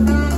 Thank you.